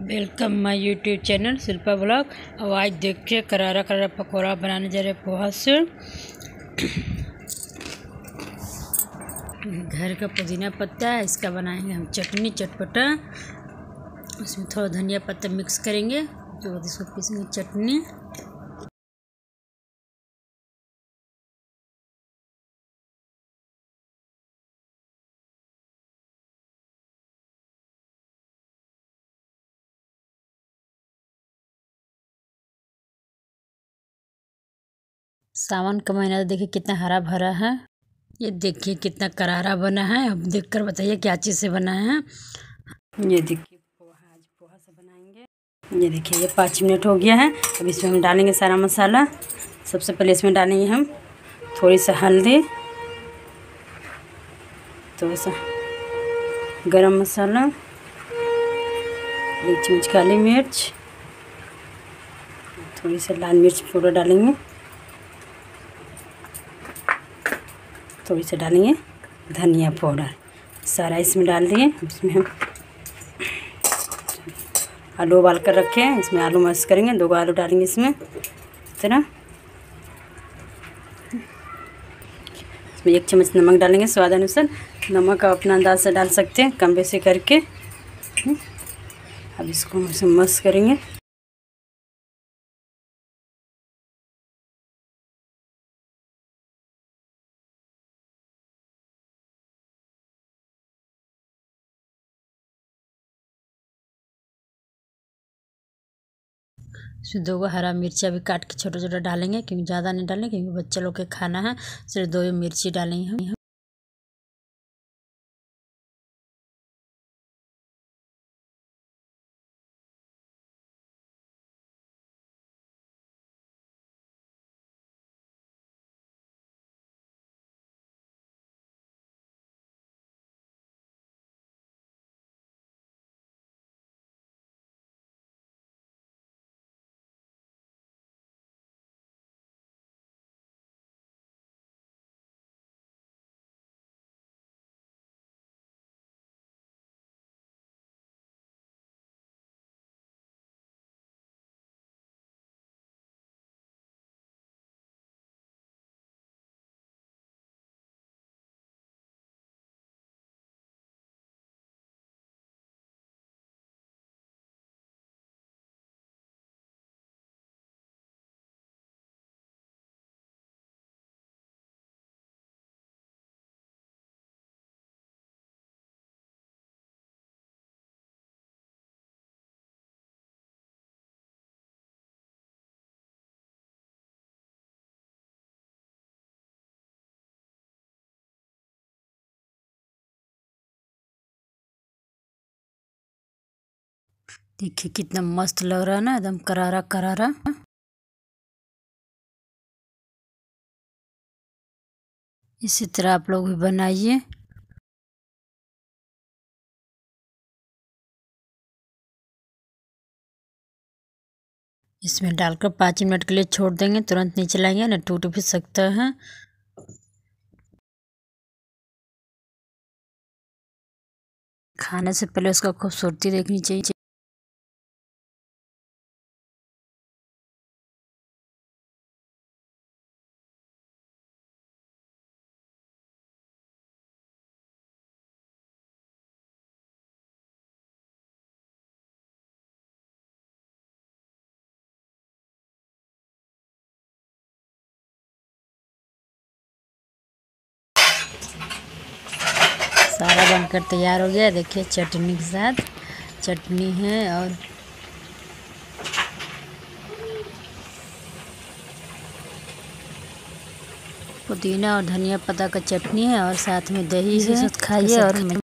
Welcome my YouTube channel Shilpa blog. और आज देखिए करारा करारा पकौड़ा बनाने जा रहे पोहा से। घर का पुदीना पत्ता है, इसका बनाएँगे हम चटनी, चटपटा। उसमें थोड़ा धनिया पत्ता मिक्स करेंगे, उसके बाद इसको पीसेंगे चटनी। सावन का महीना तो देखिए कितना हरा भरा है। ये देखिए कितना करारा बना है। अब देखकर बताइए क्या चीज़ से बना है। ये देखिए पोहा, आज पोहा से बनाएँगे। ये देखिए, ये पाँच मिनट हो गया है। अब इसमें हम डालेंगे सारा मसाला। सबसे पहले इसमें डालेंगे हम थोड़ी सा हल्दी। थोड़ा सा गरम मसाला। एक चम्मच काली मिर्च। थोड़ी सी लाल मिर्च, पाउडर डालेंगे। थोड़ी सी डालेंगे धनिया पाउडर। सारा इसमें डाल दिए। इसमें हम आलू उबाल कर रखे हैं। इसमें आलू मस्त करेंगे। दो आलू डालेंगे इसमें। इस तरह। इसमें एक चम्मच नमक डालेंगे स्वाद अनुसार। नमक आप अपना अंदाज से डाल सकते हैं। कम बेसी करके। अब इसको हम मस्त करेंगे। दो हरा मिर्चा भी काट के छोटा छोटा डालेंगे, क्योंकि ज़्यादा नहीं डालेंगे क्योंकि बच्चे लोग के खाना है, सिर्फ़ दो मिर्ची डालेंगे हम। देखिए कितना मस्त लग रहा है ना, एकदम करारा करारा। इसी तरह आप लोग भी बनाइए। इसमें डालकर पाँच मिनट के लिए छोड़ देंगे, तुरंत नहीं चलाएँगे ना, टूट भी सकता है। खाने से पहले उसका खूबसूरती देखनी चाहिए। सारा बनकर तैयार हो गया देखिए चटनी के साथ। चटनी है और पुदीना और धनिया पत्ता का चटनी है और साथ में दही है। खाइए और